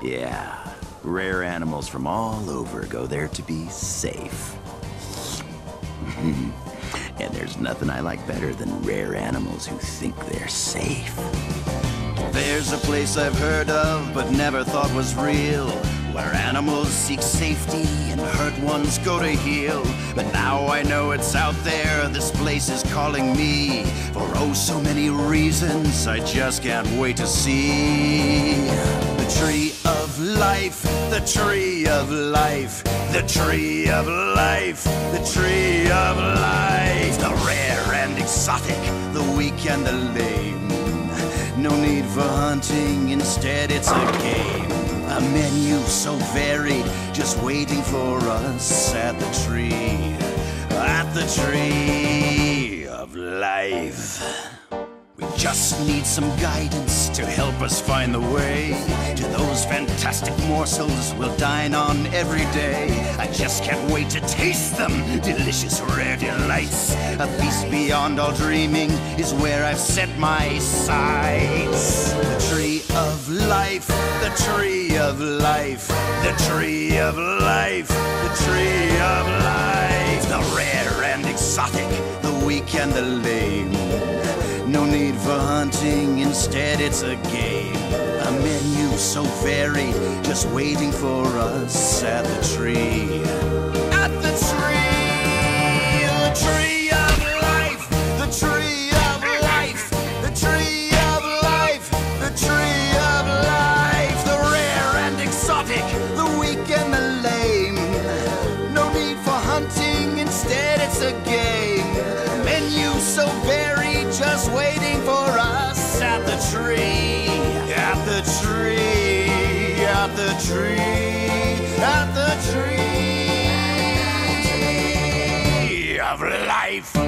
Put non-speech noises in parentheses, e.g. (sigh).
Yeah, rare animals from all over go there to be safe. (laughs) and there's nothing I like better than rare animals who think they're safe. There's a place I've heard of but never thought was real. Where animals seek safety and hurt ones go to heal. But now I know it's out there, this place is calling me. For oh, so many reasons I just can't wait to see. The tree of life, the tree of life, the tree of life, the tree of life. The rare and exotic, the weak and the lame. No need for hunting, instead it's a game. A menu so varied, just waiting for us at the tree, at the tree of life. Just need some guidance to help us find the way to those fantastic morsels we'll dine on every day. I just can't wait to taste them, delicious rare delights. A feast beyond all dreaming is where I've set my sights. The tree of life, the tree of life, the tree of life, the tree of life. The rare and exotic, the weak and the lame. No need for hunting, instead it's a game. A menu so varied, just waiting for us at the tree. At the tree, at the tree, at the tree of life.